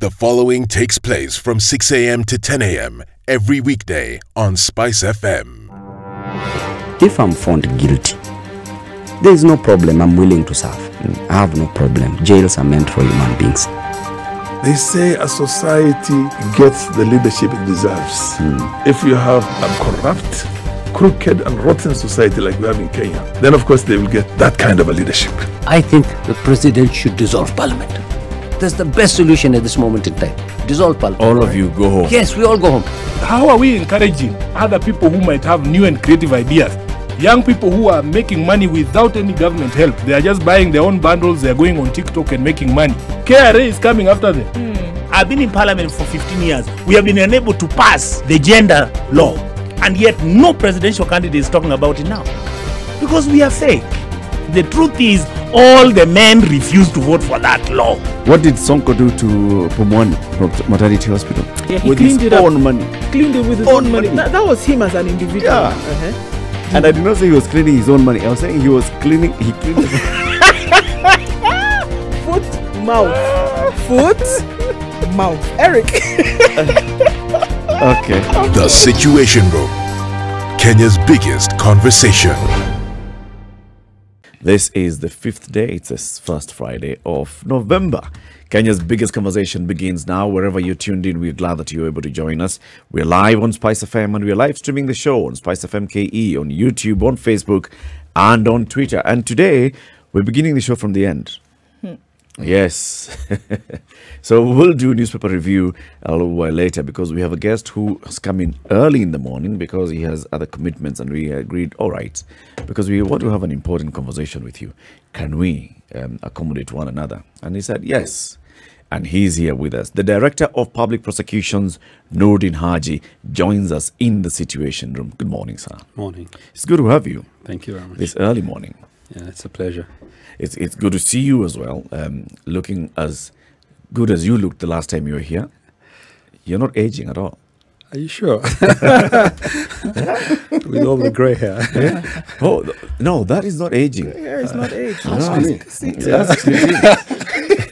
The following takes place from 6 a.m. to 10 a.m. every weekday on Spice FM. If I'm found guilty, there is no problem. I'm willing to serve. I have no problem. Jails are meant for human beings. They say a society gets the leadership it deserves. Hmm. If you have a corrupt, crooked, and rotten society like we have in Kenya, then of course they will get that kind of a leadership. I think the president should dissolve parliament. That's the best solution at this moment in time. Dissolve parliament. All of you go home. Yes, we all go home. How are we encouraging other people who might have new and creative ideas? Young people who are making money without any government help. They are just buying their own bundles, they are going on TikTok and making money. KRA is coming after them. Hmm. I've been in parliament for 15 years. We have been unable to pass the gender law. And yet, no presidential candidate is talking about it now. Because we are fake. The truth is, all the men refused to vote for that law. What did Sonko do to Pumwani maternity hospital? Yeah, he With his cleaned it up. own money. Cleaned it with his Own own money. money. That, that was him as an individual. Yeah. Uh-huh. And I did not say he was cleaning his own money. I was saying he was cleaning. He cleaned. Foot, mouth. Foot, mouth. Eric. okay. The Situation Room. Kenya's biggest conversation. This is the fifth day. It's the first Friday of November. Kenya's biggest conversation begins now. Wherever you're tuned in, we're glad that you're able to join us. We're live on Spice FM and we're live streaming the show on Spice FM KE, on YouTube, on Facebook, and on Twitter. And today, we're beginning the show from the end. Yes. so we'll do newspaper review a little while later because we have a guest who has come in early in the morning because he has other commitments and we agreed, all right, because we want to have an important conversation with you. Can we um, accommodate one another? And he said, yes. And he's here with us. The Director of Public Prosecutions, Noordin Haji, joins us in the Situation Room. Good morning, sir. Morning. It's good to have you Thank you very much. this early morning. Yeah, it's a pleasure. It's it's good to see you as well. Um, looking as good as you looked the last time you were here. You're not aging at all. Are you sure? With all the grey hair. Oh th- no, that is not aging. Hair is not age. No. Ask- see- That's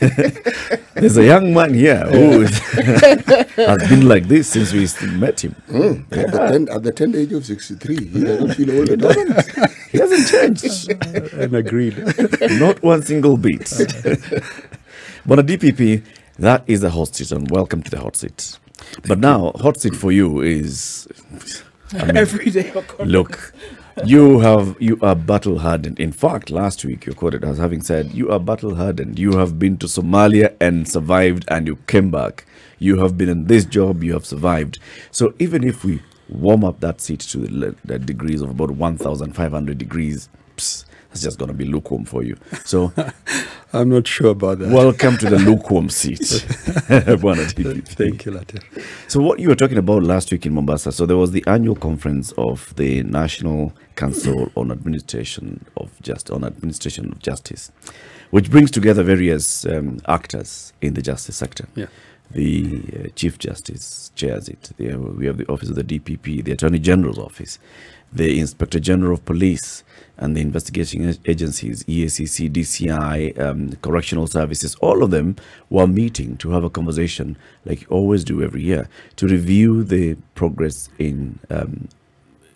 There's a young man here who has been like this since we met him. Hmm, at, the ten, at the tender age of 63, he doesn't feel old at all. He hasn't changed. and agreed. Not one single bit. but a DPP, that is the hot seat, and welcome to the hot seat. But now, hot seat for you is. I mean, Every day. Look, you have you are battle hardened. In fact, last week you quoted as having said you are battle hardened. You have been to Somalia and survived, and you came back. You have been in this job. You have survived. So even if we warm up that seat to the, degrees of about one thousand five hundred degrees, psst, that's just going to be lukewarm for you. So I'm not sure about that. welcome to the lukewarm seat. Thank you, Latif. So what you were talking about last week in Mombasa, so there was the annual conference of the National Council on Administration of Just on Administration of Justice, which brings together various um, actors in the justice sector. Yeah. The uh, Chief Justice chairs it. The, we have the Office of the DPP, the Attorney General's Office, the Inspector General of Police, and the investigation agencies, EACC, DCI, um, Correctional Services, all of them were meeting to have a conversation, like you always do every year, to review the progress in um,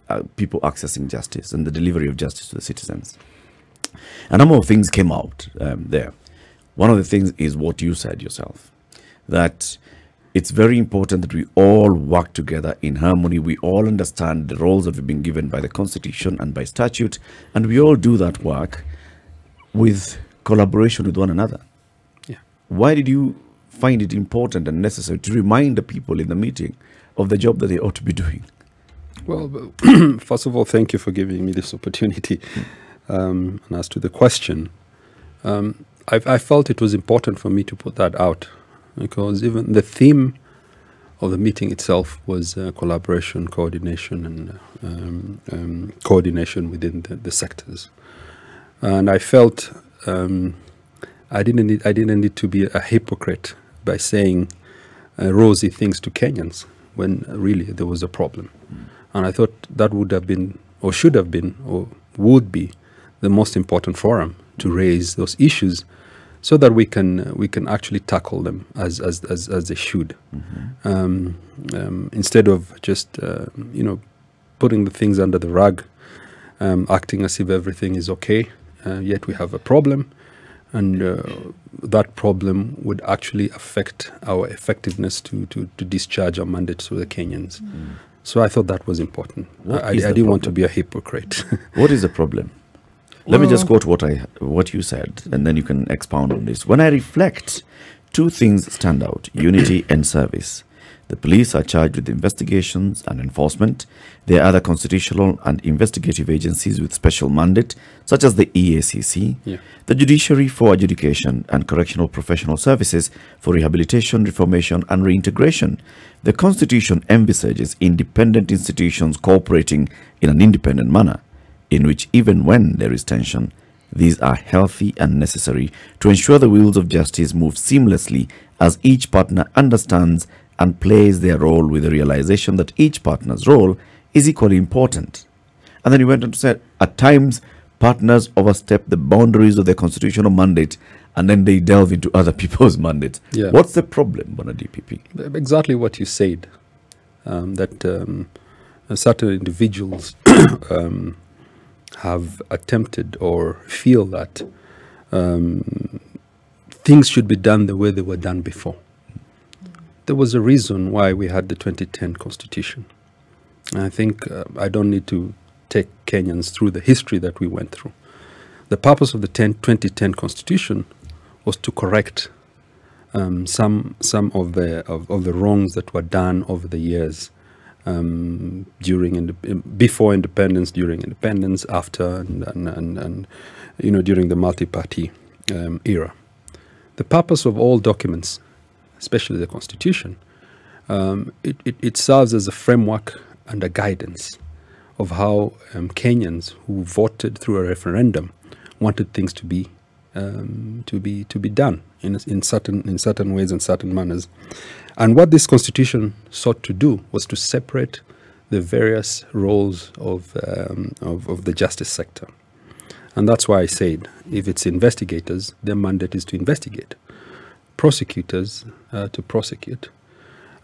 uh, people accessing justice and the delivery of justice to the citizens. A number of things came out um, there. One of the things is what you said yourself that it's very important that we all work together in harmony. We all understand the roles that we've been given by the Constitution and by statute, and we all do that work with collaboration with one another. Yeah. Why did you find it important and necessary to remind the people in the meeting of the job that they ought to be doing? Well, first of all, thank you for giving me this opportunity. Um, and as to the question, um, I, I felt it was important for me to put that out because even the theme of the meeting itself was uh, collaboration, coordination, and uh, um, um, coordination within the, the sectors. And I felt um, I didn't need, I didn't need to be a hypocrite by saying uh, rosy things to Kenyans when really there was a problem. And I thought that would have been, or should have been, or would be the most important forum to raise those issues so that we can we can actually tackle them as as as, as they should, um, um, instead of just uh, you know putting the things under the rug, um, acting as if everything is okay. Uh, yet we have a problem, and uh, that problem would actually affect our effectiveness to, to, to discharge our mandate to the Kenyans. So I thought that was important. What I, I didn't want to be a hypocrite. What is the problem? Let me just quote what I what you said, and then you can expound on this. When I reflect, two things stand out: unity and service. The police are charged with investigations and enforcement. There are other constitutional and investigative agencies with special mandate, such as the EACC, Yeah. the judiciary for adjudication, and correctional professional services for rehabilitation, reformation, and reintegration. The Constitution envisages independent institutions cooperating in an independent manner, in which, even when there is tension, these are healthy and necessary to ensure the wheels of justice move seamlessly as each partner understands and plays their role with the realization that each partner's role is equally important. And then he went on to say, at times, partners overstep the boundaries of their constitutional mandate and then they delve into other people's mandates. Yeah. What's the problem, Bwana DPP? exactly what you said um, that um, certain individuals um, have attempted or feel that um, things should be done the way they were done before. There was a reason why we had the 2010 constitution. And I think uh, I don't need to take Kenyans through the history that we went through. The purpose of the 10, 2010 constitution was to correct um, some some of the of, of the wrongs that were done over the years um, during inde- before independence, during independence, after, and and, and, and you know during the multi-party um, era. The purpose of all documents, especially the constitution, um, it, it, it serves as a framework and a guidance of how um, Kenyans who voted through a referendum wanted things to be um, to be to be done in in certain in certain ways and certain manners. And what this constitution sought to do was to separate the various roles of um, of, of the justice sector. And that's why I said if it's investigators, their mandate is to investigate, prosecutors uh, to prosecute,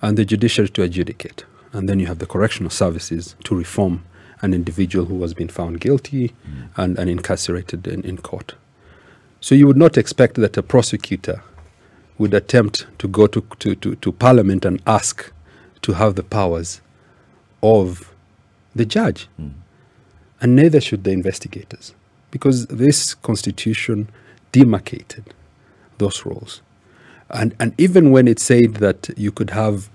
and the judiciary to adjudicate. And then you have the correctional services to reform an individual who has been found guilty and, and incarcerated in, in court. So you would not expect that a prosecutor would attempt to go to, to, to, to parliament and ask to have the powers of the judge. And neither should the investigators, because this constitution demarcated those roles. And, and even when it said that you could have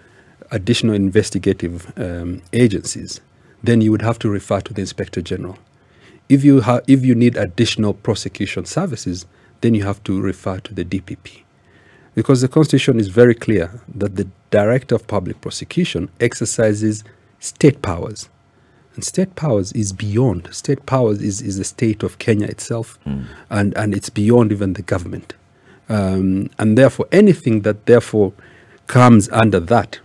additional investigative um, agencies, then you would have to refer to the inspector general. If you, ha- if you need additional prosecution services, then you have to refer to the DPP. Because the Constitution is very clear that the Director of Public Prosecution exercises state powers. And state powers is beyond. State powers is, is the state of Kenya itself, and, and it's beyond even the government. Um, and therefore, anything that therefore comes under that,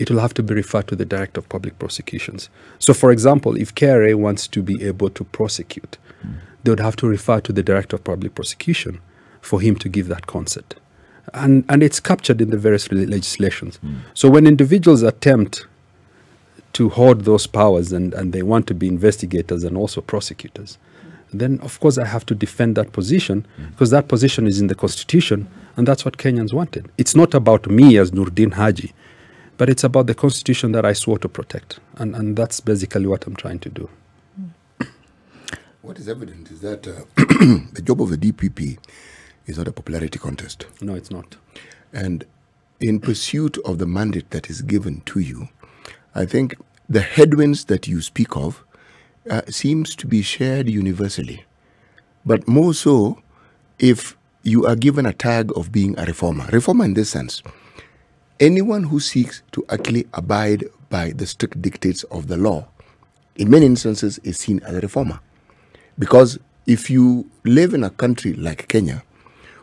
it will have to be referred to the Director of Public Prosecutions. So, for example, if KRA wants to be able to prosecute, they would have to refer to the Director of Public Prosecution for him to give that consent. And, and it's captured in the various le- legislations. Hmm. So, when individuals attempt to hoard those powers and, and they want to be investigators and also prosecutors, then of course I have to defend that position hmm. because that position is in the constitution and that's what Kenyans wanted. It's not about me as Noordin Haji, but it's about the constitution that I swore to protect. And, and that's basically what I'm trying to do. What is evident is that uh, the job of the DPP is not a popularity contest. No, it's not. And in pursuit of the mandate that is given to you, I think the headwinds that you speak of uh, seems to be shared universally, but more so if you are given a tag of being a reformer. Reformer in this sense, anyone who seeks to actually abide by the strict dictates of the law, in many instances, is seen as a reformer. Because if you live in a country like Kenya,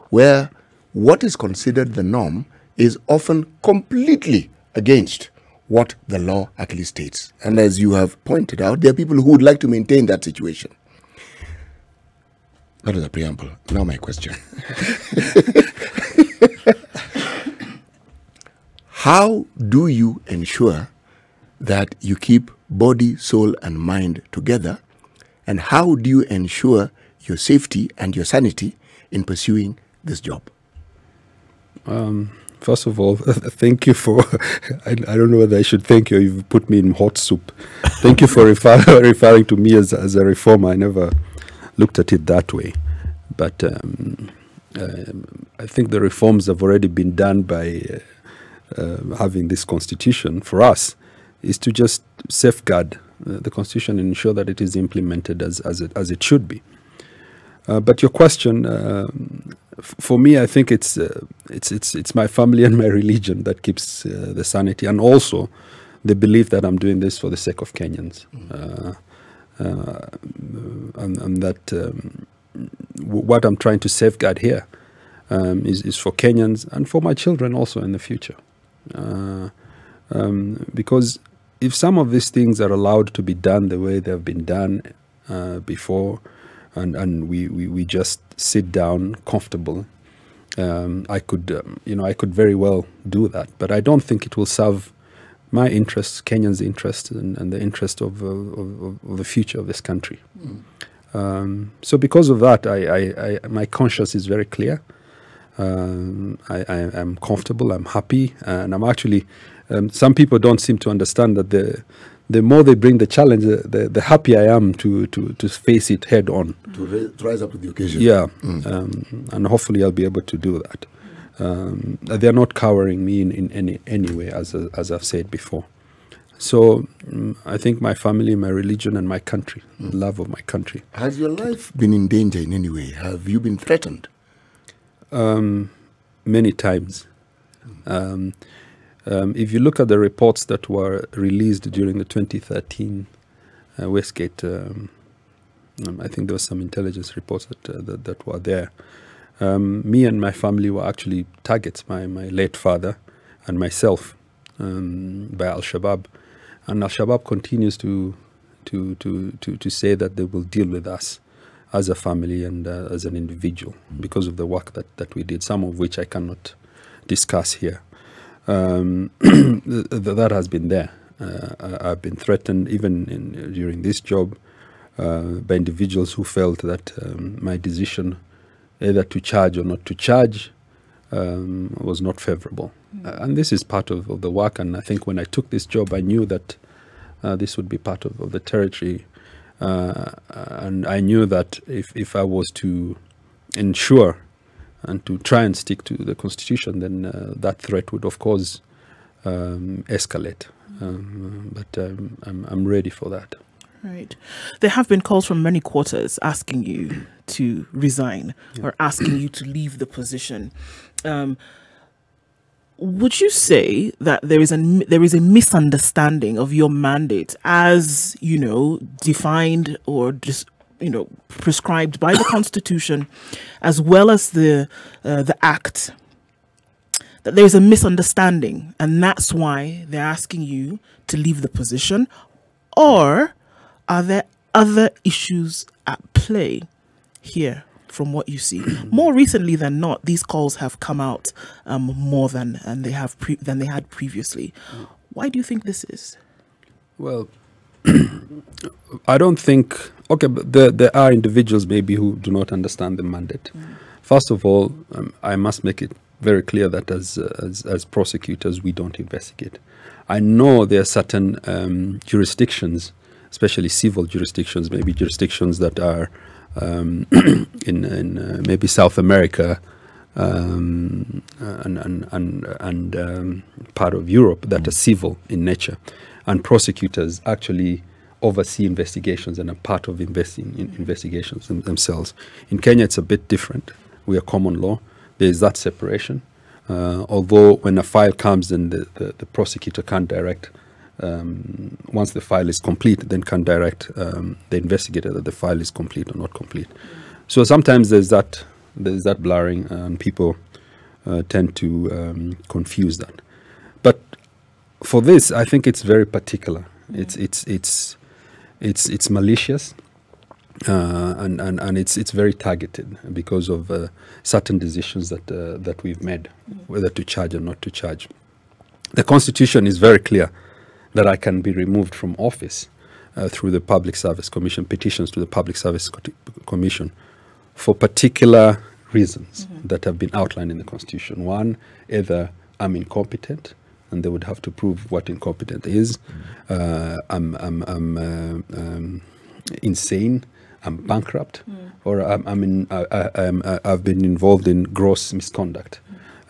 where what is considered the norm is often completely against what the law actually states. And as you have pointed out, there are people who would like to maintain that situation. That was a preamble. Now my question. How do you ensure that you keep body, soul, and mind together? And how do you ensure your safety and your sanity in pursuing this job? Um, first of all, thank you for. I, I don't know whether I should thank you. You've put me in hot soup. Thank you for refer, referring to me as, as a reformer. I never looked at it that way. But um, um I think the reforms have already been done by uh, uh, having this constitution for us is to just safeguard uh, the constitution and ensure that it is implemented as, as, it, as it should be. Uh, but your question, f- for me, I think it's, uh, it's, it's, it's my family and my religion that keeps uh, the sanity, and also the belief that I'm doing this for the sake of Kenyans. Uh, uh, and, and that um, w- what I'm trying to safeguard here um, is, is for Kenyans and for my children also in the future. Uh, um, because if some of these things are allowed to be done the way they've been done uh, before, and, and we, we, we just sit down comfortable, um, I could um, you know I could very well do that, but I don't think it will serve my interests, Kenyans' interests, and, and the interest of, uh, of, of the future of this country. Um, so because of that, I, I, I, my conscience is very clear. Um, I, I am comfortable. I'm happy, and I'm actually. Um, some people don't seem to understand that the the more they bring the challenge, the, the, happier I am to, to, to face it head on. To, to rise up to the occasion. Yeah, Mm. um, and hopefully I'll be able to do that. Um, they're not cowering me in, in any any way, as as I've said before. So mm, I think my family, my religion, and my country, the love of my country. Has your life been in danger in any way? Have you been threatened? Um, many times. Um, um, if you look at the reports that were released during the 2013 uh, Westgate, um, um, I think there were some intelligence reports that, uh, that, that were there. Um, me and my family were actually targets, my, my late father and myself, by Al Shabaab. And Al Shabaab continues to, to, to, to, to say that they will deal with us as a family and uh, as an individual because of the work that, that we did, some of which I cannot discuss here. Um, th- th- that has been there. Uh, I've been threatened even in, during this job uh, by individuals who felt that um, my decision either to charge or not to charge um, was not favorable. Uh, and this is part of, of the work. And I think when I took this job, I knew that uh, this would be part of, of the territory. Uh, and I knew that if, if I was to ensure and to try and stick to the constitution, then uh, that threat would, of course, um, escalate. Um, but um, I'm, I'm ready for that. Right. There have been calls from many quarters asking you to resign or asking you to leave the position. Um, would you say that there is a there is a misunderstanding of your mandate as you know defined or just you know prescribed by the constitution as well as the uh, the act that there's a misunderstanding and that's why they're asking you to leave the position? Or are there other issues at play here from what you see more recently than not these calls have come out um, more than and they have than they had previously why do you think this is Well, I don't think. Okay, but there, there are individuals maybe who do not understand the mandate. First of all, um, I must make it very clear that as, uh, as as prosecutors, we don't investigate. I know there are certain um, jurisdictions, especially civil jurisdictions, maybe jurisdictions that are um, in, in uh, maybe South America um, and and and, and um, part of Europe that are civil in nature, and prosecutors actually oversee investigations and are part of investing in investigations them- themselves. In Kenya, it's a bit different. We are common law. There is that separation. Uh, although when a file comes, then the, the, the prosecutor can't direct. Um, once the file is complete, then can direct um, the investigator that the file is complete or not complete. So sometimes there's that there's that blurring, and people uh, tend to um, confuse that. But for this, I think it's very particular. It's it's it's it's it's malicious. uh, and, and and it's it's very targeted because of uh, certain decisions that uh, that we've made, whether to charge or not to charge. The constitution is very clear that I can be removed from office uh, through the Public Service Commission petitions to the Public Service Co- Commission for particular reasons that have been outlined in the constitution. One, either I'm incompetent. And they would have to prove what incompetent is. Uh, I'm, I'm, I'm uh, um, insane. I'm bankrupt, or I'm, I'm in, I, I, I'm, I- I've been involved in gross misconduct.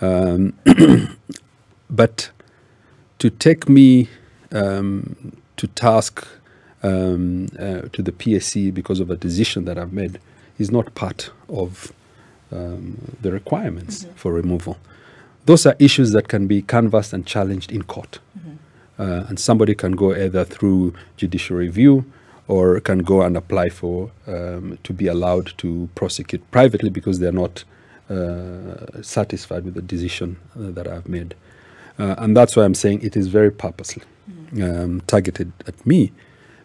Um, but to take me um, to task um, uh, to the PSC because of a decision that I've made is not part of um, the requirements for removal. Those are issues that can be canvassed and challenged in court. Uh, and somebody can go either through judicial review or can go and apply for um, to be allowed to prosecute privately because they're not uh, satisfied with the decision uh, that I've made. Uh, and that's why I'm saying it is very purposely um, targeted at me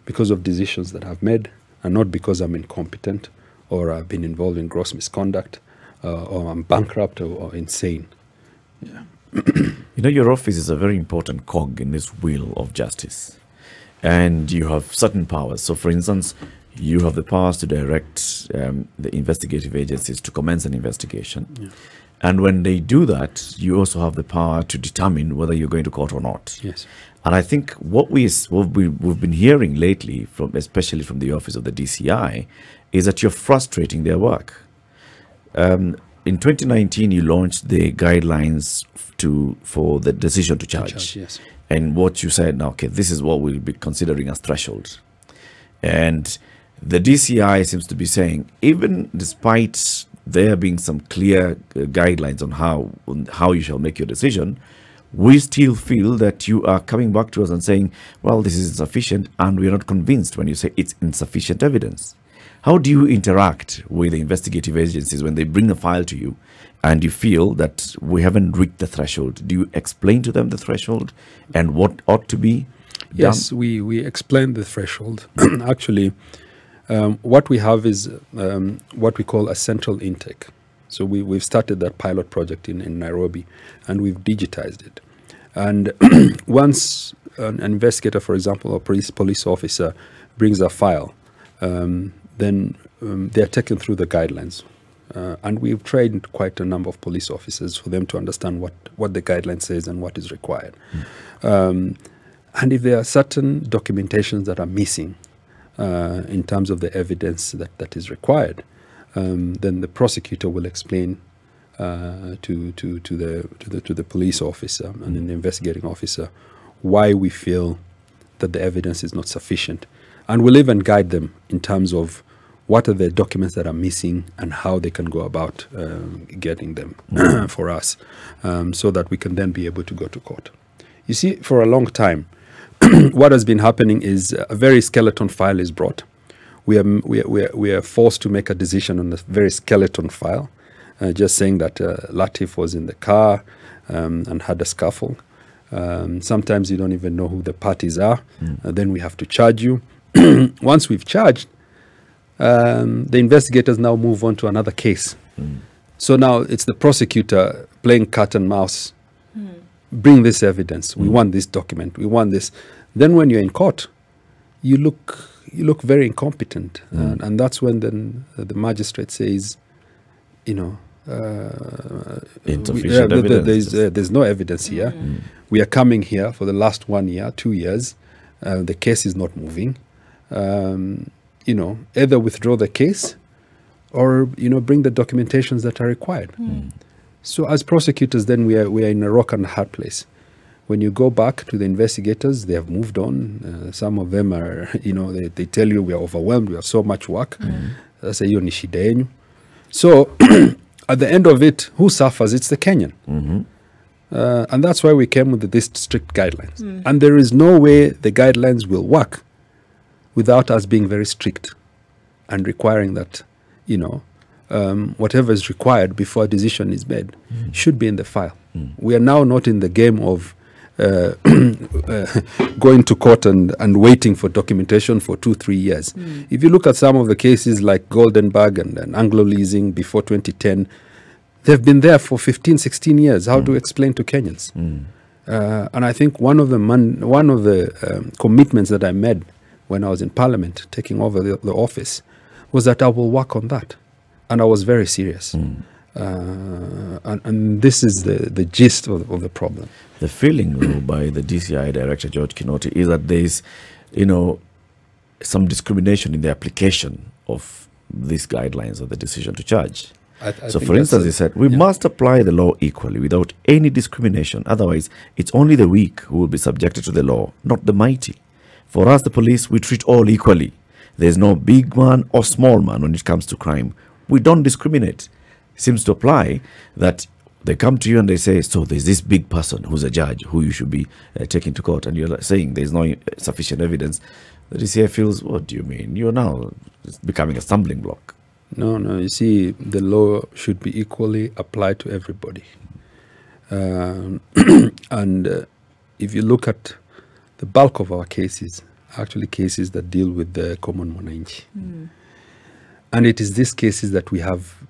because of decisions that I've made and not because I'm incompetent or I've been involved in gross misconduct uh, or I'm bankrupt or, or insane. You know, your office is a very important cog in this wheel of justice. And you have certain powers. So, for instance, you have the powers to direct um, the investigative agencies to commence an investigation. And when they do that, you also have the power to determine whether you're going to court or not. Yes. And I think what we what we, we've been hearing lately, from especially from the office of the DCI, is that you're frustrating their work. Um, in 2019, you launched the guidelines to for the decision to charge. charge, yes. And what you said, now, okay, this is what we'll be considering as threshold. And the DCI seems to be saying, even despite there being some clear uh, guidelines on how on how you shall make your decision, we still feel that you are coming back to us and saying, well, this is insufficient, and we are not convinced when you say it's insufficient evidence. How do you interact with the investigative agencies when they bring a file to you and you feel that we haven't reached the threshold? Do you explain to them the threshold and what ought to be Done? Yes, we, we explained the threshold. Actually, um, what we have is um, what we call a central intake. So we, we've started that pilot project in, in Nairobi and we've digitized it. And once an investigator, for example, or police, police officer brings a file, um, then um, they are taken through the guidelines. Uh, and we've trained quite a number of police officers for them to understand what, what the guideline says and what is required. Um, and if there are certain documentations that are missing uh, in terms of the evidence that, that is required, um, then the prosecutor will explain uh, to, to, to, the, to, the, to the police officer and then the investigating officer why we feel that the evidence is not sufficient. And we'll even guide them in terms of what are the documents that are missing and how they can go about um, getting them for us um, so that we can then be able to go to court. You see, for a long time, what has been happening is a very skeleton file is brought. We are, we are, we are, we are forced to make a decision on a very skeleton file, uh, just saying that uh, Latif was in the car um, and had a scuffle. Um, sometimes you don't even know who the parties are. Uh, then we have to charge you. Once we've charged, um, the investigators now move on to another case. So now it's the prosecutor playing cat and mouse. Bring this evidence. We want this document. We want this. Then when you're in court, you look you look very incompetent, and, and that's when then uh, the magistrate says, you know, uh, we- Insufficient the- the- evidence. there's, uh, there's no evidence here. We are coming here for the last one year, two years. Uh, the case is not moving. Um, you know, either withdraw the case or you know bring the documentations that are required. So as prosecutors, then we are we are in a rock and a hard place. When you go back to the investigators, they have moved on. Uh, some of them are, you know, they, they tell you we are overwhelmed. We have so much work. Sasa hiyo ni shida yenyu. So at the end of it, who suffers? It's the Kenyan. Uh, and that's why we came with these strict guidelines. And there is no way the guidelines will work without us being very strict and requiring that, you know, um, whatever is required before a decision is made should be in the file. We are now not in the game of Uh, going to court and, and waiting for documentation for two, three years. Hmm. If you look at some of the cases like Goldenberg and, and Anglo Leasing before 2010, they've been there for 15, 16 years. How hmm. do you explain to Kenyans? Hmm. Uh, and I think one of the man, one of the um, commitments that I made when I was in Parliament, taking over the, the office, was that I will work on that, and I was very serious. Uh, and, and this is the, the gist of, of the problem. The feeling though, by the DCI director George Kinoti is that there is, you know, some discrimination in the application of these guidelines or the decision to charge. I- I so, for instance, he said we must apply the law equally without any discrimination. Otherwise, it's only the weak who will be subjected to the law, not the mighty. For us, the police, we treat all equally. There's no big man or small man when it comes to crime. We don't discriminate. Seems to apply that they come to you and they say, So there's this big person who's a judge who you should be uh, taking to court, and you're saying there's no uh, sufficient evidence. The DCI feels, What do you mean? You're now becoming a stumbling block. No, no. You see, the law should be equally applied to everybody. Um, and uh, if you look at the bulk of our cases, actually cases that deal with the common mwananchi. And it is these cases that we have a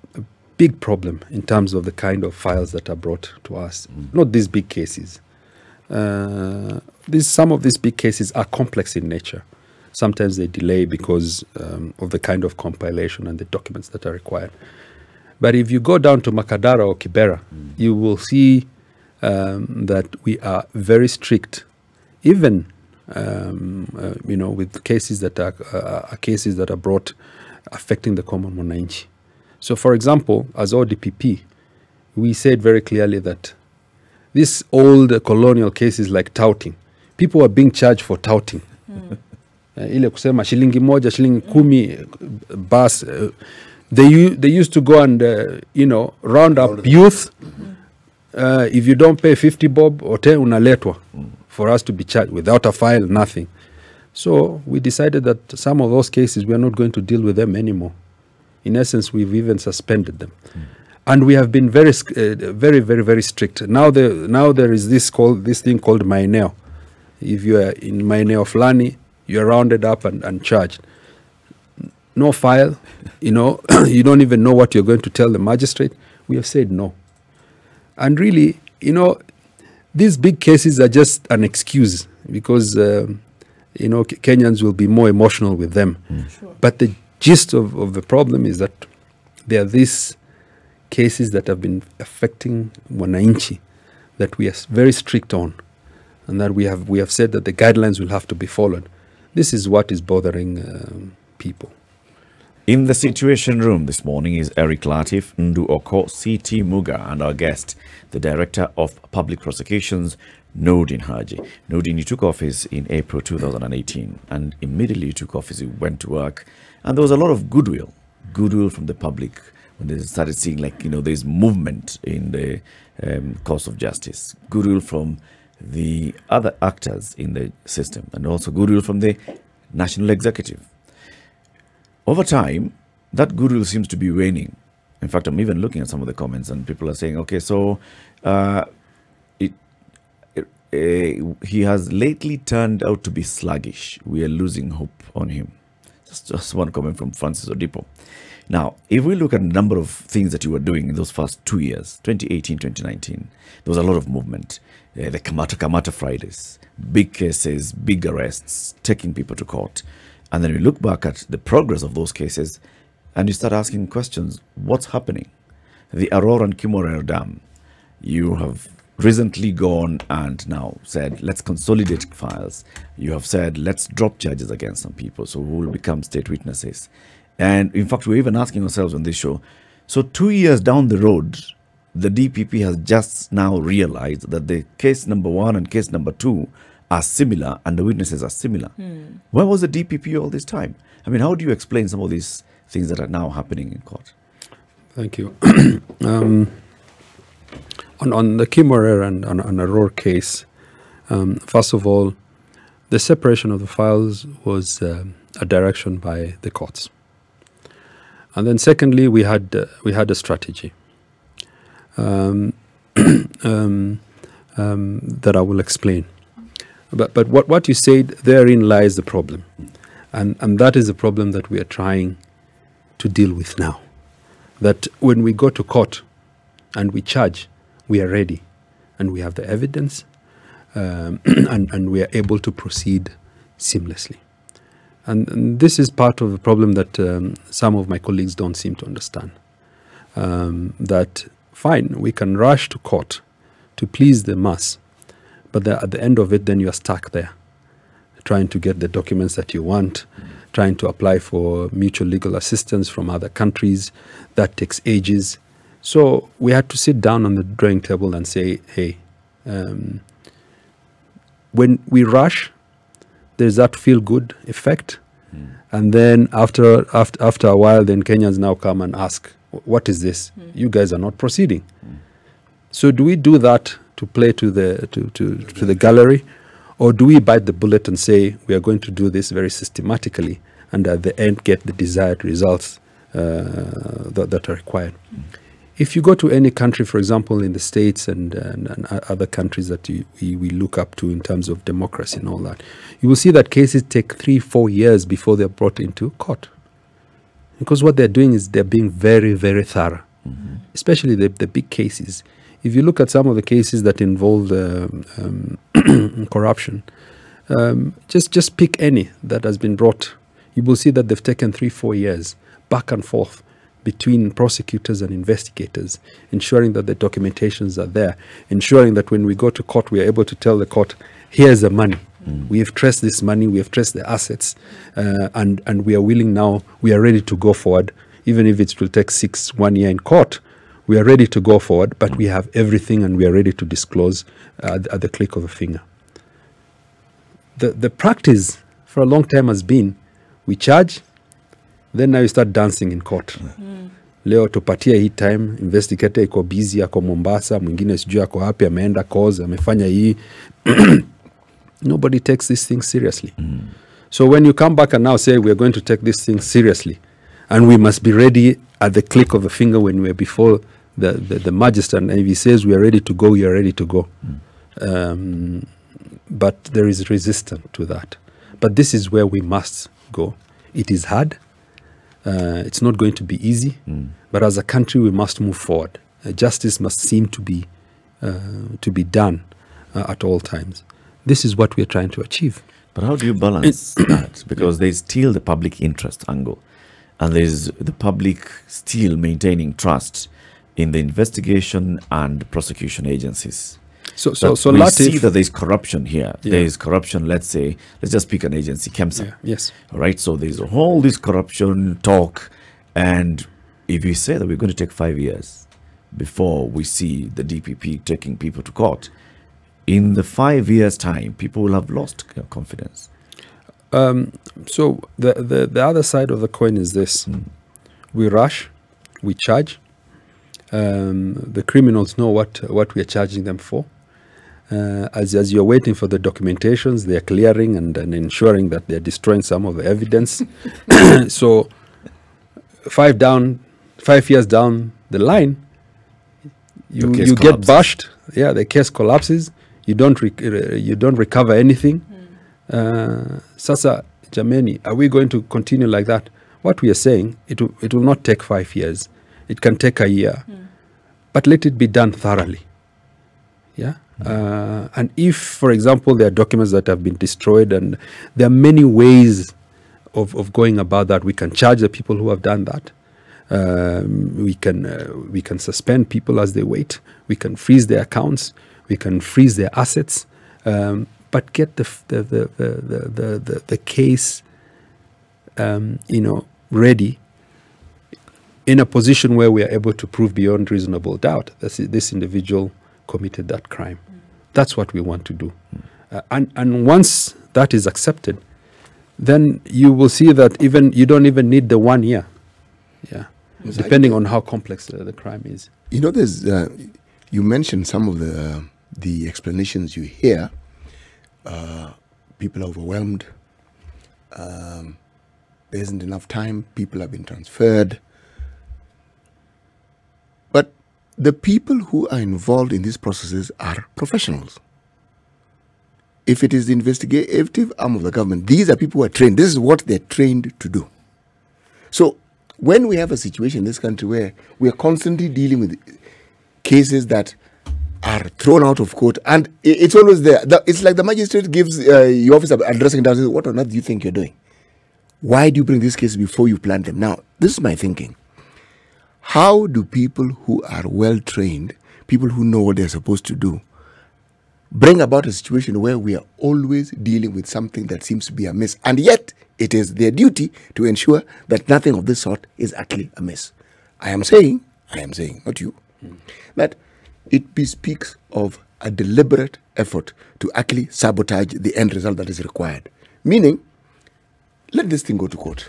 big problem in terms of the kind of files that are brought to us. Not these big cases. Uh, these, some of these big cases are complex in nature. Sometimes they delay because um, of the kind of compilation and the documents that are required. But if you go down to Makadara or Kibera, you will see um, that we are very strict, even um, uh, you know with cases that are, uh, are cases that are brought affecting the common mwananchi. So, for example, as ODPP, we said very clearly that these old colonial cases like touting, people were being charged for touting. Uh, ile kusema shilingi moja shilingi kumi bas uh, they, they used to go and uh, you know round up youth uh, if you don't pay 50 bob hotel unaletwa for us to be charged without a file nothing so we decided that some of those cases we are not going to deal with them anymore in essence we've even suspended them. And we have been very uh, very very very strict. Now there now there is this called this thing called maeneo if you are in maeneo fulani you are rounded up and, and charged. No file you know you don't even know what you're going to tell the magistrate. We have said no. And really you know these big cases are just an excuse because um, you know K- kenyans will be more emotional with them. But the gist of, of the problem is that there are these cases that have been affecting wananchi that we are very strict on and that we have we have said that the guidelines will have to be followed. This is what is bothering um, people. In the Situation Room this morning is Eric Latif, Ndu Oko, CT Muga, and our guest, the Director of Public Prosecutions, Noordin Haji. Noordin, you took office in April 2018, and immediately took office, you went to work, and there was a lot of goodwill, goodwill from the public when they started seeing, like, you know, there's movement in the um, of justice, goodwill from the other actors in the system, and also goodwill from the national executive over time, that goodwill seems to be waning. In fact, I'm even looking at some of the comments, and people are saying, okay, so uh, uh, he has lately turned out to be sluggish. We are losing hope on him. Just, just one comment from Francis Odipo. Now, if we look at the number of things that you were doing in those first two years, 2018, 2019, there was a lot of movement. Uh, the Kamata Kamata Fridays, big cases, big arrests, taking people to court. And then we look back at the progress of those cases and you start asking questions what's happening? The Arror and Kimwarer Dam, you have recently gone and now said, let's consolidate files. You have said, let's drop charges against some people so who will become state witnesses. And in fact, we're even asking ourselves on this show so, two years down the road, the DPP has just now realized that the case number one and case number two are similar and the witnesses are similar. Where was the DPP all this time? I mean, how do you explain some of these things that are now happening in court? Thank you. um, on, on the Kimwarer and on, on Arror case, um, first of all, the separation of the files was um, a direction by the courts. And then secondly, we had, uh, we had a strategy. Um, um, um, that I will explain. But, but what, what you said, therein lies the problem. And, and that is the problem that we are trying to deal with now. That when we go to court and we charge, we are ready and we have the evidence um, and, and we are able to proceed seamlessly. And, and this is part of the problem that um, some of my colleagues don't seem to understand. Um, that fine, we can rush to court to please the mass, but the, at the end of it, then you are stuck there, trying to get the documents that you want, trying to apply for mutual legal assistance from other countries. That takes ages. So we had to sit down on the drawing table and say, hey, um, when we rush, there's that feel good effect. And then after, after, after a while, then Kenyans now come and ask, what is this? You guys are not proceeding. So do we do that to play to the, to, to, to the gallery? Or do we bite the bullet and say we are going to do this very systematically and at the end get the desired results uh, that, that are required? If you go to any country, for example, in the States and, and, and other countries that you, we, we look up to in terms of democracy and all that, you will see that cases take three, four years before they're brought into court. Because what they're doing is they're being very, very thorough, especially the, the big cases. If you look at some of the cases that involve um, um, corruption, um, just just pick any that has been brought. You will see that they've taken three, four years back and forth between prosecutors and investigators, ensuring that the documentations are there, ensuring that when we go to court, we are able to tell the court, here's the money. We have traced this money, we have traced the assets, uh, and, and we are willing now, we are ready to go forward, even if it will take six, one year in court. We are ready to go forward, but we have everything and we are ready to disclose uh, at the click of a finger the, the practice for a long time has been we charge then now you start dancing in court. Mm. Leo tupatie hii time investigator iko busy ako mombasa mwingine sijui ako wapi ameenda cause amefanya hii. Nobody takes this thing seriously. Mm. So when you come back and now say we're going to take this thing seriously and we must be ready at the click of a finger when we're before the, the, the magistrate and if he says we are ready to go we are ready to go. Mm. Um, but there is resistance to that. But this is where we must go. It is hard. Uh, it's not going to be easy. But as a country, we must move forward. Uh, justice must seem to be uh, to be done uh, at all times. This is what we are trying to achieve. But how do you balance that? Because there's still the public interest angle, and there's the public still maintaining trust in the investigation and prosecution agencies. So, so, so we Latif, see that there's corruption here. Yeah. There is corruption. Let's say, let's just pick an agency, KEMSA. Yeah, yes. All right. So there's all this corruption talk, and if you say that we're going to take five years before we see the DPP taking people to court, in the five years' time, people will have lost confidence. Um, so the, the the other side of the coin is this: we rush, we charge. Um, the criminals know what what we are charging them for. Uh, as as you're waiting for the documentations, they are clearing and, and ensuring that they are destroying some of the evidence. so five down, five years down the line, you case you get bashed. Yeah, the case collapses. You don't rec- uh, you don't recover anything. Uh, sasa jameni, are we going to continue like that? What we are saying, it it will not take five years. It can take a year, but let it be done thoroughly. Yeah. Uh, and if, for example, there are documents that have been destroyed, and there are many ways of, of going about that, we can charge the people who have done that. Um, we can uh, we can suspend people as they wait. We can freeze their accounts. We can freeze their assets. Um, but get the the the the the, the, the, case, um, you know, ready in a position where we are able to prove beyond reasonable doubt that this individual committed that crime. That's what we want to do. Uh, and, and once that is accepted, then you will see that even you don't even need the one year. Yeah. Depending on how complex uh, the crime is. You know, there's uh, you mentioned some of the the explanations you hear. Uh, people are overwhelmed. Um, there isn't enough time. People have been transferred. But the people who are involved in these processes are professionals. If it is the investigative arm of the government, these are people who are trained. This is what they're trained to do. So when we have a situation in this country where we are constantly dealing with cases that are thrown out of court, and it's always there. It's like the magistrate gives uh, your officer addressing down. says, What on earth do you think you're doing? Why do you bring these cases before you plant them? Now, this is my thinking. How do people who are well trained, people who know what they're supposed to do, bring about a situation where we are always dealing with something that seems to be amiss, and yet it is their duty to ensure that nothing of this sort is actually amiss. I am saying, I am saying, not you, that it bespeaks of a deliberate effort to actually sabotage the end result that is required. Meaning, let this thing go to court.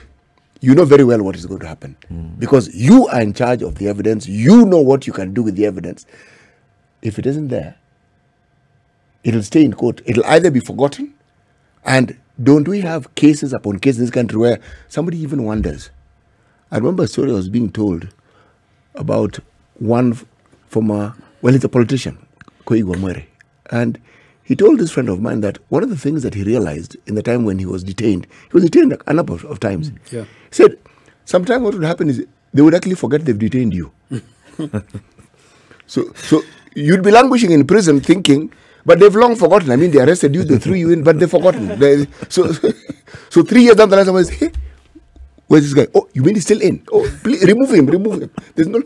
You know very well what is going to happen hmm. because you are in charge of the evidence. You know what you can do with the evidence. If it isn't there, it'll stay in court. It'll either be forgotten, and don't we have cases upon cases in this country where somebody even wonders? I remember a story I was being told about one former, well, he's a politician, Mwere. And he told this friend of mine that one of the things that he realized in the time when he was detained, he was detained a number of, times. Mm. yeah. He said, sometimes what would happen is they would actually forget they've detained you. so, so you'd be languishing in prison thinking, but they've long forgotten. I mean, they arrested you, they threw you in, but they've forgotten. They- so, so three years down the line, someone says, hey, where's this guy? Oh, you mean he's still in? Oh, please remove him, remove him. There's no.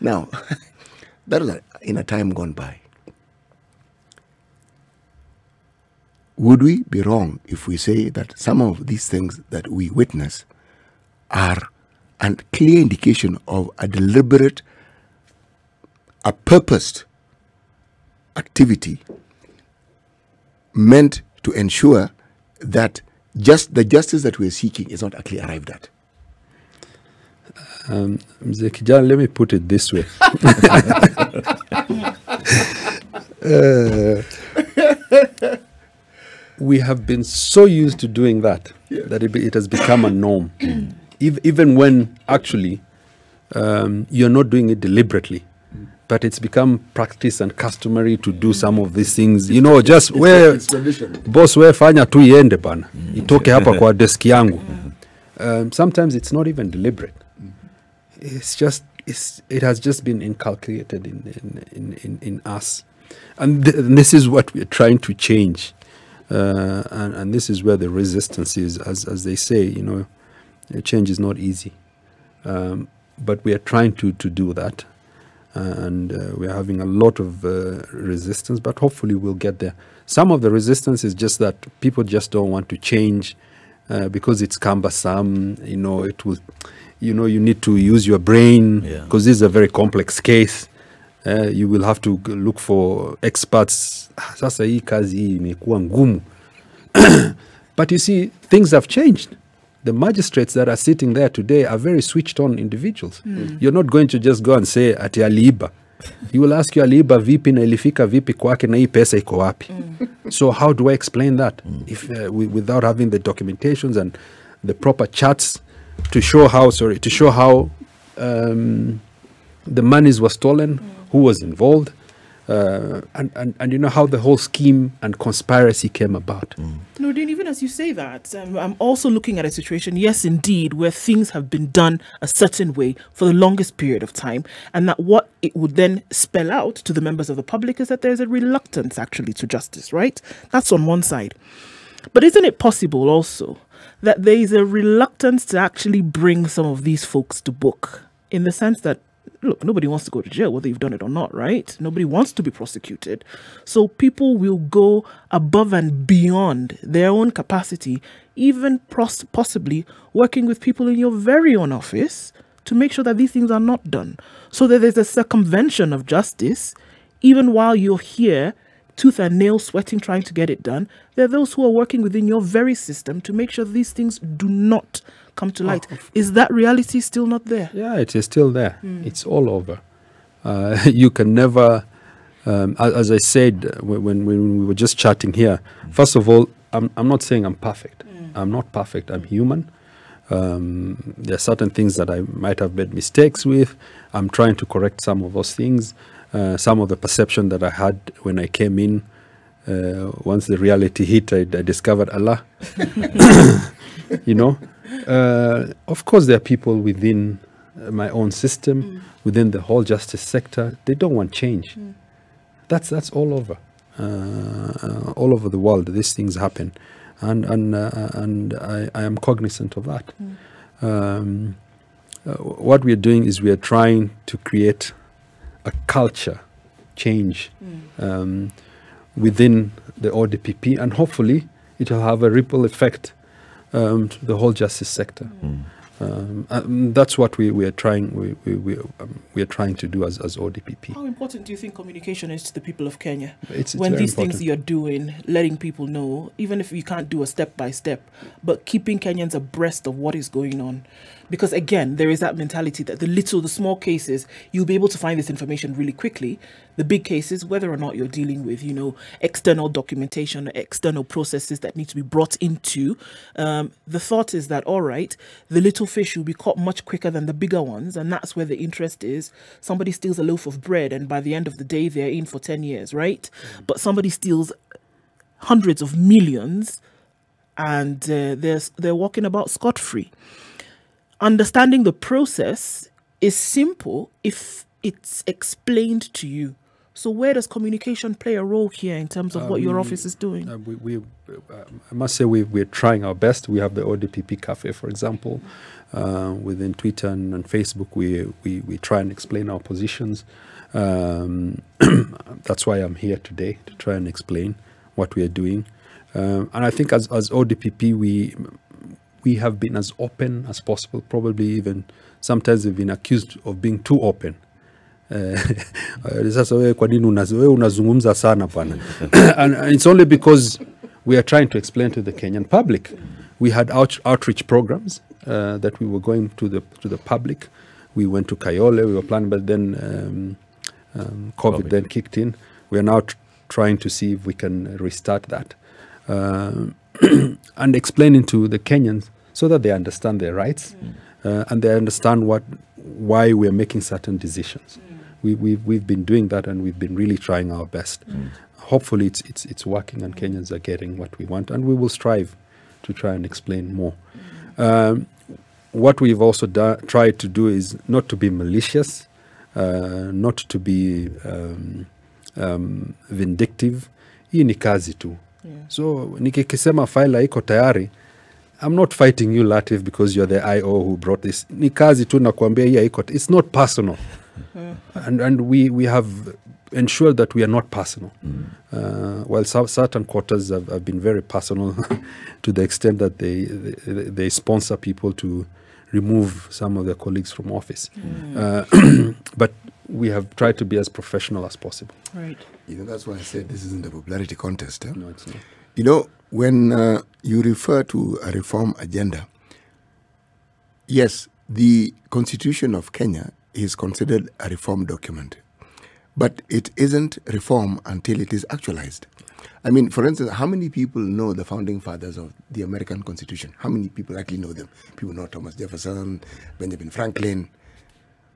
Now, that was a- in a time gone by. Would we be wrong if we say that some of these things that we witness are a clear indication of a deliberate, a purposed activity meant to ensure that just the justice that we're seeking is not actually arrived at? Um, Mzee Kijana, let me put it this way. Uh, we have been so used to doing that that it, it has become a norm. Ev- even when actually um, you're not doing it deliberately, but it's become practice and customary to do some of these things. You know, just where boss, fanya tu iende bana, itoke hapa kwa desk yangu. Um, sometimes it's not even deliberate. It's just it's, it has just been inculcated in in, in, in, in us. And, th- and this is what we're trying to change uh, and, and this is where the resistance is as, as they say you know change is not easy. Um, but we are trying to, to do that. Uh, and uh, we're having a lot of uh, resistance but hopefully we'll get there. Some of the resistance is just that people just don't want to change uh, because it's cumbersome you know it will you know you need to use your brain Yeah. because this is a very complex case uh, you will have to look for experts. Sasa hii kazi hii imekuwa ngumu. But you see things have changed. The magistrates that are sitting there today are very switched on individuals. You're not going to just go and say ati aliiba. He will ask you aliiba vipi na ilifika vipi kwake na hii pesa iko wapi? So how do i explain that? If uh, wi- without having the documentations and the proper charts to show how sorry to show how um, the monies were stolen who was involved uh, and, and, and you know how the whole scheme and conspiracy came about Noordin, even as you say that, um, I'm also looking at a situation, yes, indeed, where things have been done a certain way for the longest period of time, and that what it would then spell out to the members of the public is that there's a reluctance actually to justice, right? That's on one side. But isn't it possible also that there is a reluctance to actually bring some of these folks to book in the sense that look, nobody wants to go to jail, whether you've done it or not, right? Nobody wants to be prosecuted. So people will go above and beyond their own capacity, even possibly working with people in your very own office to make sure that these things are not done. So that there's a circumvention of justice, even while you're here, tooth and nail sweating, trying to get it done. There are those who are working within your very system to make sure these things do not come to light. Is that reality still not there? Yeah, it is still there. It's all over. Uh, you can never, um, as, as I said uh, when, when we were just chatting here. First of all, I'm I'm not saying I'm perfect. I'm not perfect. I'm human. Um, there are certain things that I might have made mistakes with. I'm trying to correct some of those things. Uh, some of the perception that I had when I came in, uh, once the reality hit, I, I discovered Allah. you know, uh, of course, there are people within uh, my own system, within the whole justice sector. They don't want change. That's that's all over, uh, all over the world. These things happen, and and uh, and I, I am cognizant of that. Um, uh, what we are doing is we are trying to create a culture change um, within the ODPP, and hopefully it will have a ripple effect um, to the whole justice sector. Um, and that's what we, we are trying we, we, we, um, we are trying to do as, as ODPP. How important do you think communication is to the people of Kenya? It's- it's when very these things you're doing, letting people know, even if you can't do a step by step, but keeping Kenyans abreast of what is going on. Because again, there is that mentality that the little, the small cases, you'll be able to find this information really quickly. The big cases, whether or not you're dealing with, you know, external documentation, or external processes that need to be brought into, um, the thought is that all right, the little fish will be caught much quicker than the bigger ones, and that's where the interest is. Somebody steals a loaf of bread, and by the end of the day, they're in for ten years, right? But somebody steals hundreds of millions, and uh, they're they're walking about scot free. Understanding the process is simple if it's explained to you. So where does communication play a role here in terms of what your Um, office is doing? Uh, we, we, uh, I must say we, we're trying our best. We have the ODPP Cafe, for example. Uh, within Twitter and, and Facebook, we, we, we try and explain our positions. Um, that's why I'm here today, to try and explain what we are doing. Um, and I think as, as ODPP, we, we have been as open as possible, probably even sometimes we've been accused of being too open. Eh, and, and it's only because we are trying to explain to the Kenyan public. We had out, outreach programs uh, that we were going to the to the public. We went to Kayole we were planning but then um, um, COVID, then kicked in. We are now tr- trying to see if we can restart that. Um, and explaining to the Kenyans so that they understand their rights uh, and they understand what why we are making certain decisions. We, we've, we've been doing that and we've been really trying our best. Hopefully, it's, it's, it's working and Kenyans are getting what we want, and we will strive to try and explain more. Um, what we've also tried to do is not to be malicious, uh, not to be um, um, vindictive. Hii ni kazi tu. So nikikisema file haiko tayari, I'm not fighting you Latif because you're the IO who brought this. Ni kazi tu nakwambia hii haiko. It's not personal. and and we, we have ensured that we are not personal. Uh, while some, certain quarters have, have been very personal to the extent that they, they they sponsor people to remove some of their colleagues from office. Uh, but we have tried to be as professional as possible. Right. You know, that's why I said this isn't a popularity contest. eh? No, it's not. You know, when uh, you refer to a reform agenda, yes, the Constitution of Kenya is considered a reform document, but it isn't reform until it is actualized. I mean, for instance, how many people know the founding fathers of the American Constitution? How many people actually know them? People know Thomas Jefferson, Benjamin Franklin.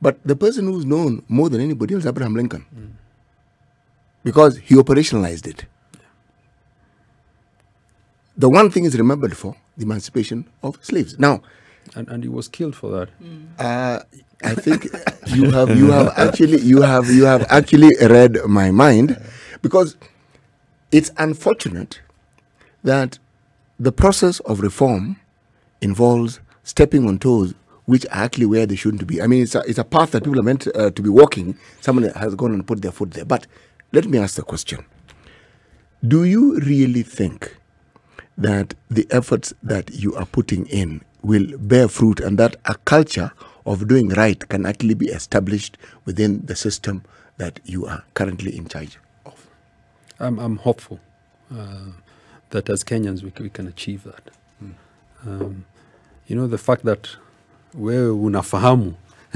But the person who's known more than anybody else is Abraham Lincoln because he operationalized it. The one thing is remembered for the emancipation of slaves. Now, And, and he was killed for that. uh, I think you have you have actually you have you have actually read my mind because it's unfortunate that the process of reform involves stepping on toes which are actually where they shouldn't be. I mean, it's a, it's a path that people are meant uh, to be walking. Someone has gone and put their foot there. But let me ask the question Do you really think that the efforts that you are putting in will bear fruit and that a culture of doing right can actually be established within the system that you are currently in charge of? I'm, I'm hopeful uh, that as Kenyans we, we can achieve that. Um, you know, the fact that wewe unafahamu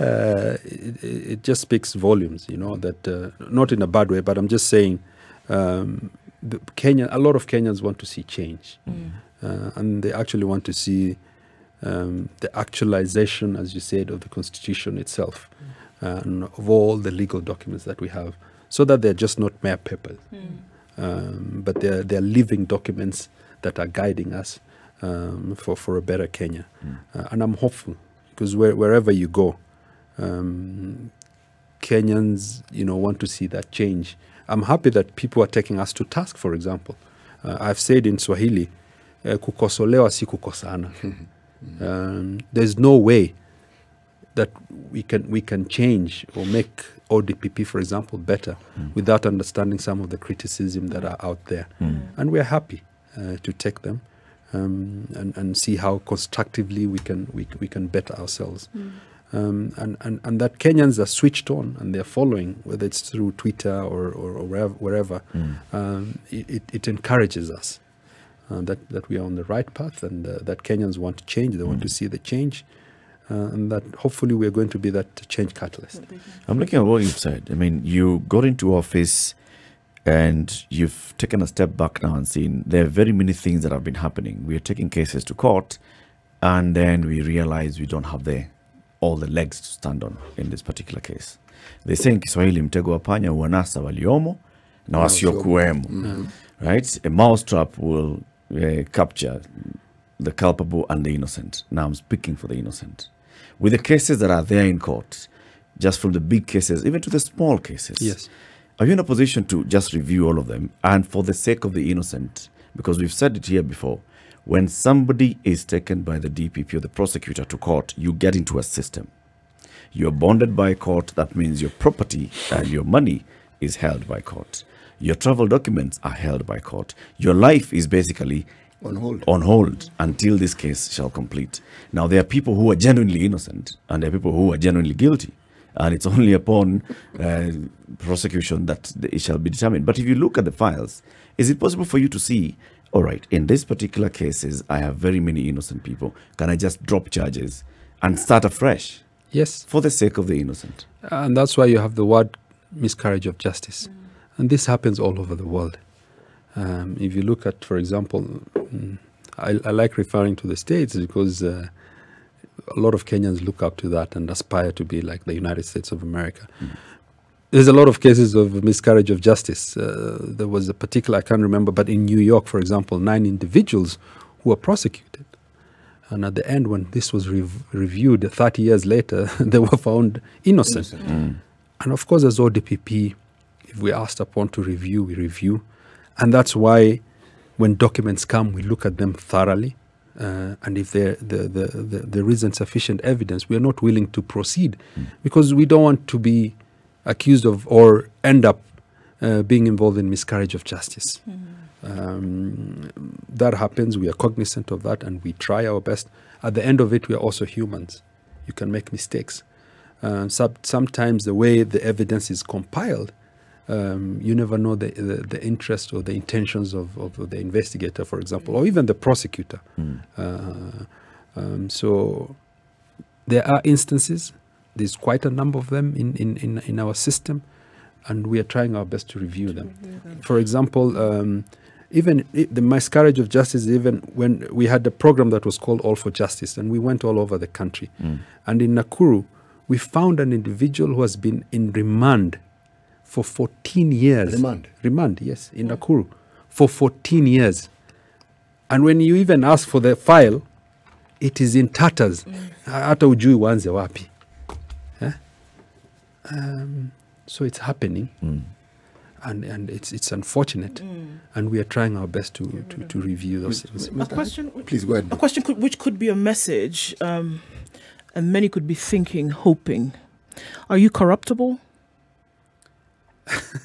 uh, it, it just speaks volumes, you know, that uh, not in a bad way, but I'm just saying um, the Kenya, a lot of Kenyans want to see change. uh, and they actually want to see um, the actualization, as you said, of the constitution itself uh, and of all the legal documents that we have, so that they're just not mere papers, um, but they're they're living documents that are guiding us um, for for a better Kenya. Uh, and I'm hopeful because where, wherever you go, um, Kenyans, you know, want to see that change. I'm happy that people are taking us to task, for example. Uh, I've said in Swahili, uh, kukosolewa si kukosana. um, there's no way that we can we can change or make ODPP, for example, better without understanding some of the criticism that are out there. And we're happy uh, to take them um, and, and see how constructively we can we, we can better ourselves. Um, and, and, and that Kenyans are switched on and they're following, whether it's through Twitter or, or, or wherever, wherever um, it, it- it encourages us uh, that, that we are on the right path and uh, that Kenyans want to change, they want to see the change, uh, and that hopefully we're going to be that change catalyst. I'm looking at what you've said. I mean, you got into office and you've taken a step back now and seen there are very many things that have been happening. We are taking cases to court and then we realize we don't have the all the legs to stand on in this particular case. They say in Kiswahili mtego wa panya uanasa waliomo na wasiokuwemo. Right? A mousetrap will uh, capture the culpable and the innocent. Now I'm speaking for the innocent. With the cases that are there in court, just from the big cases, even to the small cases. Yes. Are you in a position to just review all of them? And for the sake of the innocent, because we've said it here before, when somebody is taken by the DPP or the prosecutor to court, you get into a system. You're bonded by court, that means your property and your money is held by court. Your travel documents are held by court. Your life is basically On hold. on hold until this case shall complete. Now, there are people who are genuinely innocent and there are people who are genuinely guilty. And it's only upon uh, prosecution that it shall be determined. But if you look at the files, is it possible for you to see, all right, in this particular cases, I have very many innocent people. Can I just drop charges and start afresh Yes. for the sake of the innocent? And that's why you have the word miscarriage of justice. And this happens all over the world. Um, if you look at, for example, mm, I, I like referring to the States because uh, a lot of Kenyans look up to that and aspire to be like the United States of America. There's a lot of cases of miscarriage of justice. Uh, there was a particular, I can't remember, but in New York, for example, nine individuals who were prosecuted. And at the end, when this was rev- reviewed 30 years later, they were found innocent. And of course, as ODPP, if we're asked upon to review, we review. And that's why when documents come, we look at them thoroughly. Uh, and if there, the, the, the, there isn't sufficient evidence, we are not willing to proceed because we don't want to be accused of or end up uh, being involved in miscarriage of justice. Um, that happens, we are cognizant of that, and we try our best. At the end of it, we are also humans. You can make mistakes. Uh, sub- sometimes the way the evidence is compiled, um, you never know the, the, the interest or the intentions of, of the investigator, for example, or even the prosecutor. Uh, um, so there are instances, there's quite a number of them in, in, in, in our system, and we are trying our best to review them. For example, um, even i- the miscarriage of justice, even when we had a program that was called All for Justice, and we went all over the country. And in Nakuru, we found an individual who has been in remand for 14 years. Remand? Remand, yes, in Nakuru for 14 years. And when you even ask for the file, it is in tatters. Hata ujui uanze wapi. Um, so it's happening. And, and it's, it's unfortunate. And we are trying our best to, to, to review those things. A question, Please go ahead. a question could, which could be a message, um, and many could be thinking, hoping. Are you corruptible?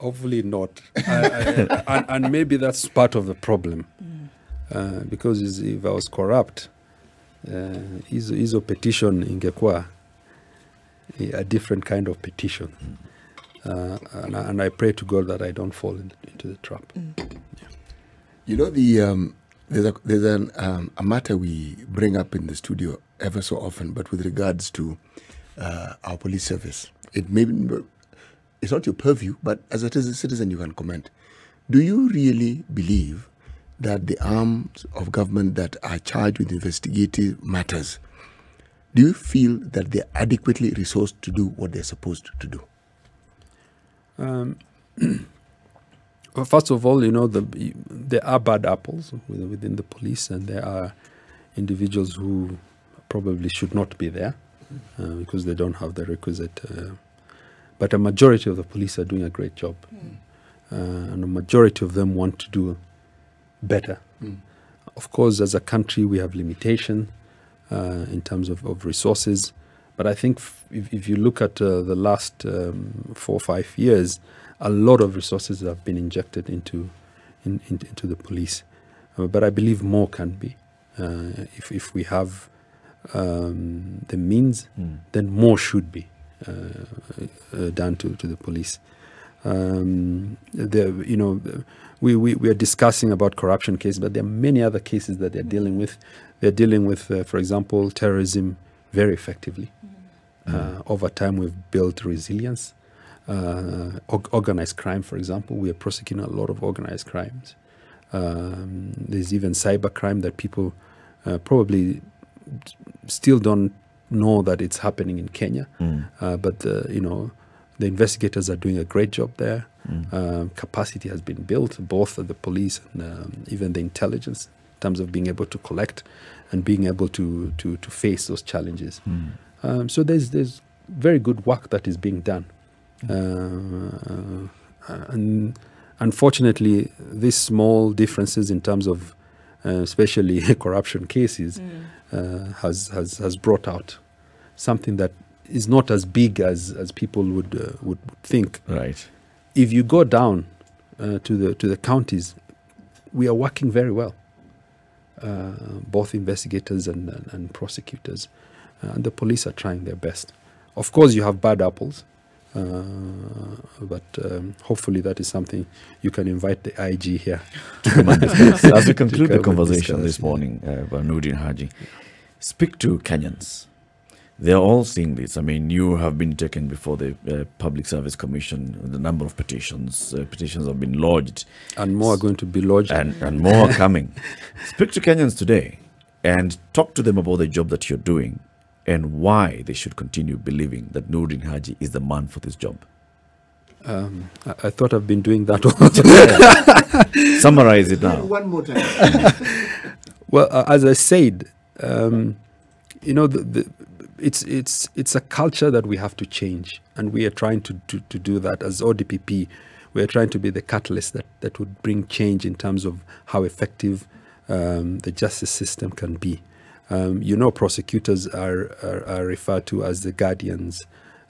Hopefully not. I, I, and, and maybe that's part of the problem. Uh, because if I was corrupt, uh, hizo hizo petition ingekuwa a different kind of petition. Uh, and, I, and I pray to God that I don't fall in, into the trap. You know, the um, there's a there's an, um, a matter we bring up in the studio ever so often, but with regards to uh, our police service, it may be, it's not your purview, but as a citizen, you can comment. Do you really believe that the arms of government that are charged with investigative matters, do you feel that they're adequately resourced to do what they're supposed to do? Um, well, first of all, you know, the, there are bad apples within within the police, and there are individuals who probably should not be there uh, because they don't have the requisite. Uh, but a majority of the police are doing a great job, uh, and a majority of them want to do better. Mm. Of course, as a country, we have limitation uh, in terms of, of resources. But I think f- if, if you look at uh, the last um, four or five years, a lot of resources have been injected into in, in, into the police. Uh, but I believe more can be. Uh, if, if we have um, the means, Mm. then more should be uh, uh, done to, to the police. Um, there, you know, we, we, we are discussing about corruption cases, but there are many other cases that they're dealing with. They're dealing with, uh, for example, terrorism very effectively. Uh, over time, we've built resilience. Uh, org- organized crime, for example, we are prosecuting a lot of organized crimes. Um, there's even cyber crime that people uh, probably still don't know that it's happening in Kenya. Mm. Uh, but the, you know, the investigators are doing a great job there. Mm. Um, capacity has been built, both at the police and um, even the intelligence, in terms of being able to collect and being able to to, to face those challenges. Mm. Um, so there's there's very good work that is being done, uh, and unfortunately, these small differences in terms of, uh, especially corruption cases, uh, has has has brought out something that is not as big as as people would uh, would, would think. Right. If you go down uh, to the to the counties, we are working very well. Uh, both investigators and, and, and prosecutors, uh, and the police are trying their best. Of course, you have bad apples, uh, but um, hopefully that is something you can invite the IG here to come and discuss. As we conclude the conversation this morning, uh, Haji, speak to Kenyans. They're all seeing this. I mean, you have been taken before the uh, Public Service Commission. The number of petitions, uh, petitions have been lodged, and more are going to be lodged, and, and more are coming. Speak to Kenyans today and talk to them about the job that you're doing and why they should continue believing that Noordin Haji is the man for this job. Um, I, I thought I've been doing that all. Summarize it now. One more time. Well, uh, as I said, um, you know, the, the, it's it's it's a culture that we have to change, and we are trying to, to, to do that as ODPP. We are trying to be the catalyst that, that would bring change in terms of how effective um, the justice system can be. Um, you know, prosecutors are, are, are referred to as the guardians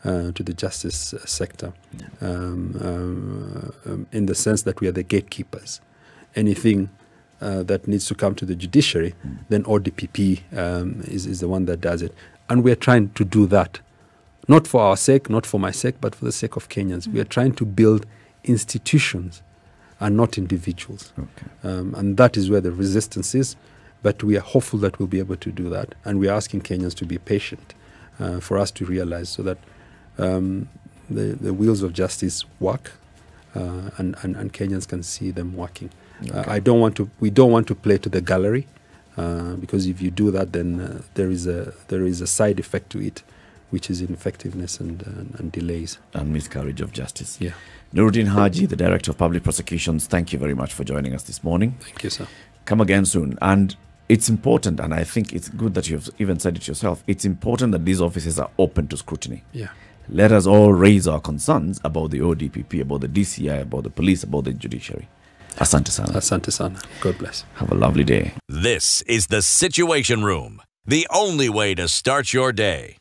uh, to the justice uh, sector, um, um, um, in the sense that we are the gatekeepers. Anything uh, that needs to come to the judiciary, then ODPP um, is, is the one that does it. And we are trying to do that, not for our sake, not for my sake, but for the sake of Kenyans. We are trying to build institutions and not individuals. Okay. Um, and that is where the resistance is. But we are hopeful that we'll be able to do that. And we are asking Kenyans to be patient uh, for us to realize so that um, the, the wheels of justice work uh, and, and, and Kenyans can see them working. Uh, I don't want to, we don't want to play to the gallery uh, because if you do that, then uh, there, is a, there is a side effect to it, which is ineffectiveness and, and, and delays. And miscarriage of justice. Yeah. Nuruddin Haji, the Director of Public Prosecutions, thank you very much for joining us this morning. Thank you, sir. Come again soon. And it's important, and I think it's good that you've even said it yourself. It's important that these offices are open to scrutiny. Yeah. Let us all raise our concerns about the ODPP, about the DCI, about the police, about the judiciary. Asante sana. Asante sana. God bless. Have a lovely day. This is the Situation Room, the only way to start your day.